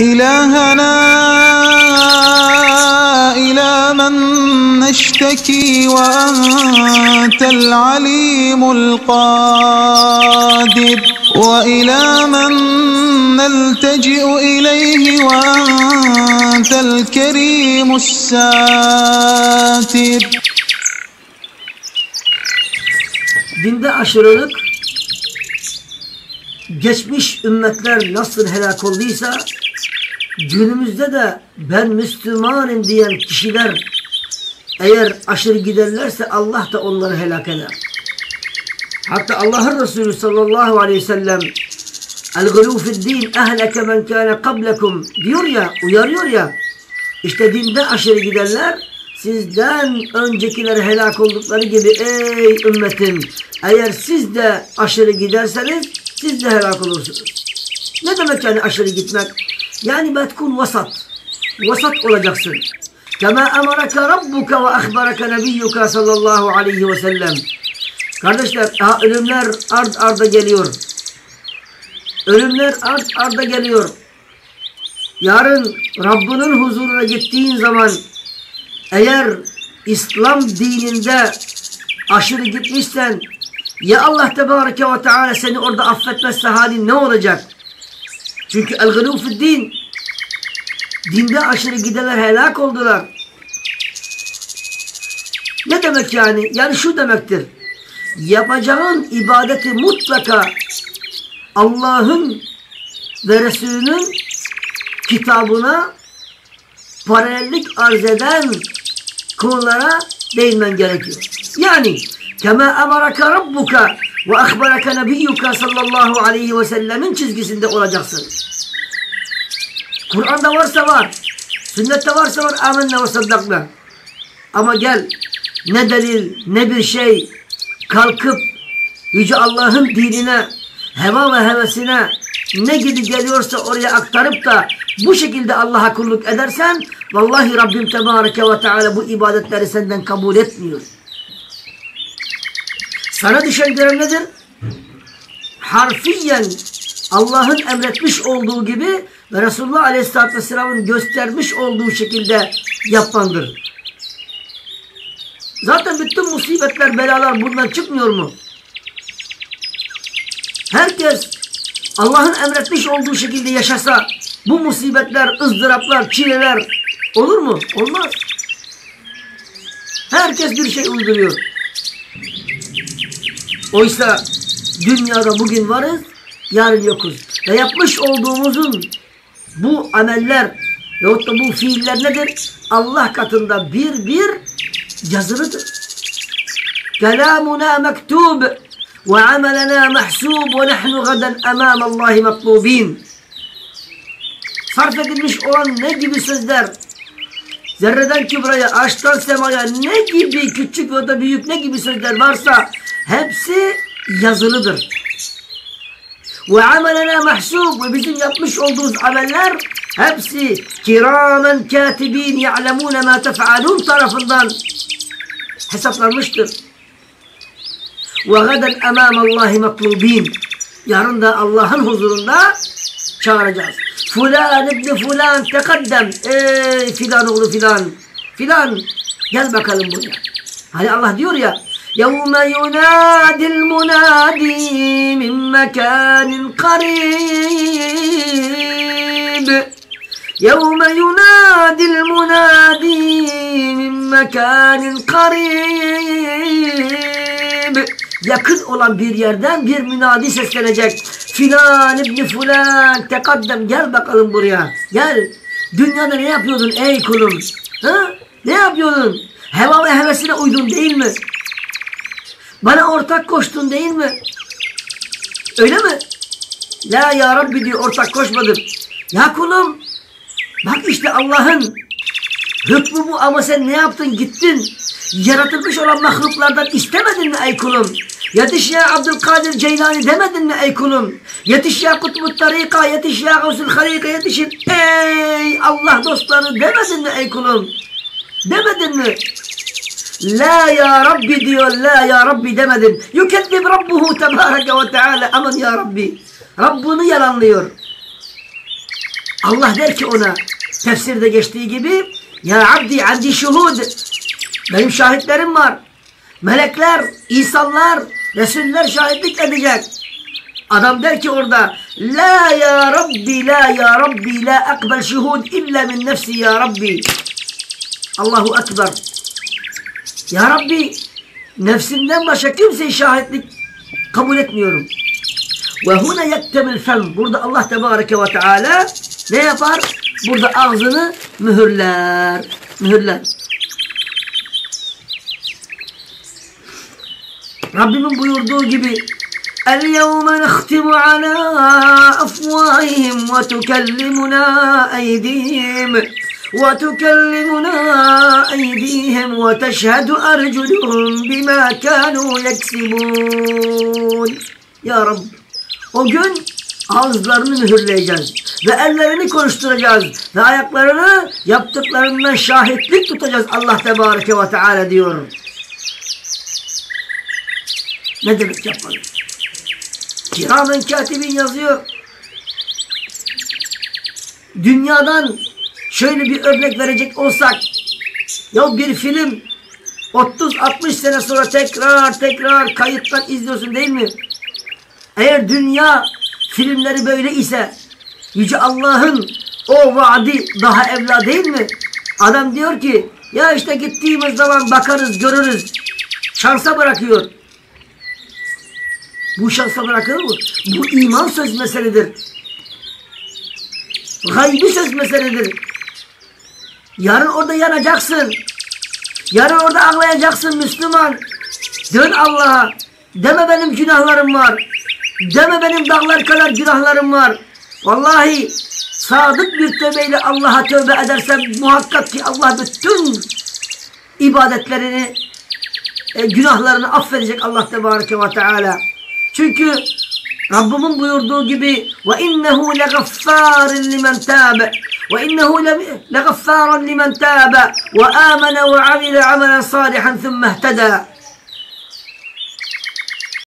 إلهنا إلى من نشتكي وأنت العليم القادر وإلى من نلتجئ إليه وأنت الكريم الساتر. Dinde aşırılık geçmiş ümmetler nasıl helak olduysa günümüzde de ben Müslümanım diyen kişiler eğer aşırı giderlerse Allah da onları helak eder. Hatta Allah'ın Resulü sallallahu aleyhi ve sellem El-gulû fid-din ehleke men kâne kablekum diyor ya, uyarıyor ya. İşte dinde aşırı giderler sizden öncekiler helak oldukları gibi ey ümmetim eğer siz de aşırı giderseniz siz de helak olursunuz. Ne demek yani aşırı gitmek? Yani metkun vasat. Vasat olacaksın. Kema emaraka rabbuka ve ahbaraka nebiyyuka sallallahu aleyhi ve sellem. Kardeşler ha, ölümler ard arda geliyor. Ölümler ard arda geliyor. Yarın Rabbinin huzuruna gittiğin zaman eğer İslam dininde aşırı gitmişsen ya Allah Tebareke ve Teala seni orada affetmezse halin ne olacak? Çünkü el-gılû din dinde aşırı gidenler helak oldular. Ne demek yani? Yani şu demektir. Yapacağın ibadeti mutlaka Allah'ın ve Resulünün kitabına paralellik arz eden konulara değinmen gerekiyor. Yani kema emaraka rabbuka ve ahbaraka nebiyyuka sallallahu aleyhi ve sellemin çizgisinde olacaksın. Kur'an'da varsa var. Sünnette varsa var. Amenna ve saddakna. Ama gel ne delil ne bir şey kalkıp Yüce Allah'ın dinine heva ve hevesine ne gibi geliyorsa oraya aktarıp da bu şekilde Allah'a kulluk edersen vallahi Rabbim Tebareke ve Teala bu ibadetleri senden kabul etmiyor. Sana düşen görev nedir? Harfiyen Allah'ın emretmiş olduğu gibi ve Resulullah Aleyhisselatü Vesselam'ın göstermiş olduğu şekilde yapmandır. Zaten bütün musibetler, belalar bundan çıkmıyor mu? Herkes Allah'ın emretmiş olduğu şekilde yaşasa bu musibetler, ızdıraplar, çileler olur mu? Olmaz. Herkes bir şey uyduruyor. Oysa dünyada bugün varız, yarın yokuz. Ve yapmış olduğumuzun bu ameller veyahut da bu fiiller nedir? Allah katında bir bir yazılıdır. Kelamuna mektub ve amelena mahsub ve nahnu gaden emamallahi matlubin. Sarf edilmiş olan ne gibi sözler zerreden kübraya, ağaçtan semaya ne gibi küçük ya da büyük ne gibi sözler varsa hepsi yazılıdır. Ve amelena mahsub ve bizim yapmış olduğumuz ameller hepsi kiramen katibin ya'lemune ma tef'alun tarafından hesaplanmıştır. Ve gaden emamallahi matlubin. Yarın da Allah'ın huzurunda çağıracağız. Fulan ibni fulan tekaddem. Ey filan oğlu filan. Filan. Gel bakalım buraya. Hani Allah diyor ya. يَوْمَ يُنَادِ الْمُنَادِي مِنْ مَكَانٍ قَرِيبٍ يَوْمَ يُنَادِ الْمُنَادِي مِنْ مَكَانٍ قَرِيبٍ Yakın olan bir yerden bir münadi seslenecek. Filan ibni fulan tekaddem gel bakalım buraya. Gel. Dünyada ne yapıyordun ey kulum? Ha? Ne yapıyordun? Heva ve hevesine uydun değil mi? Bana ortak koştun değil mi? Öyle mi? La ya Rabbi diyor ortak koşmadım. Ya kulum bak işte Allah'ın hükmü bu ama sen ne yaptın gittin. Yaratılmış olan mahluklardan istemedin mi ey kulum? Yetiş ya Abdülkadir Ceylani demedin mi ey kulum? Yetiş ya Kutbu Tarika, yetiş ya Gavsul Halika, yetişin ey Allah dostları demedin mi ey kulum? Demedin mi? La ya Rabbi diyor, la ya Rabbi demedin. Yükezzib Rabbuhu Tebareke ve Teala. Aman ya Rabbi. Rabbini yalanlıyor. Allah der ki ona tefsirde geçtiği gibi Ya abdi andi şuhud benim şahitlerim var. Melekler, insanlar, Resuller şahitlik edecek. Adam der ki orada La ya Rabbi, la ya Rabbi, la akbel şuhud illa min nefsi ya Rabbi. Allahu Ekber. Ya Rabbi nefsimden başka kimseyi şahitlik kabul etmiyorum. Ve hune yektemil fem. Burada Allah Tebareke ve Teala ne yapar? Burada ağzını mühürler. Mühürler. Rabbimin buyurduğu gibi اليوم نختم على أفواههم وتكلمنا أيديهم وتكلمنا أيديهم وتشهد أرجلهم بما كانوا يكسبون Ya Rab o gün ağızlarını mühürleyeceğiz ve ellerini konuşturacağız ve ayaklarını yaptıklarından şahitlik tutacağız Allah Tebareke ve Teala diyor. Ne demek yapmalı? Kiramen katibin yazıyor. Dünyadan şöyle bir örnek verecek olsak ya bir film 30-60 sene sonra tekrar tekrar kayıttan izliyorsun değil mi? Eğer dünya filmleri böyle ise Yüce Allah'ın o vaadi daha evla değil mi? Adam diyor ki ya işte gittiğimiz zaman bakarız görürüz. Şansa bırakıyor. Bu şansa bırakır mı? Bu iman söz meseledir. Gaybi söz meseledir. Yarın orada yanacaksın. Yarın orada ağlayacaksın Müslüman. Dön Allah'a. Deme benim günahlarım var. Deme benim dağlar kadar günahlarım var. Vallahi sadık bir tövbeyle Allah'a tövbe edersen muhakkak ki Allah bütün ibadetlerini, e, günahlarını affedecek Allah Tebareke ve Teala. Çünkü Rabbimin buyurduğu gibi ve innehu legaffarin limen tabe وإنه لغفار لمن تاب وآمن وعمل عملا صالحا ثم اهتدى.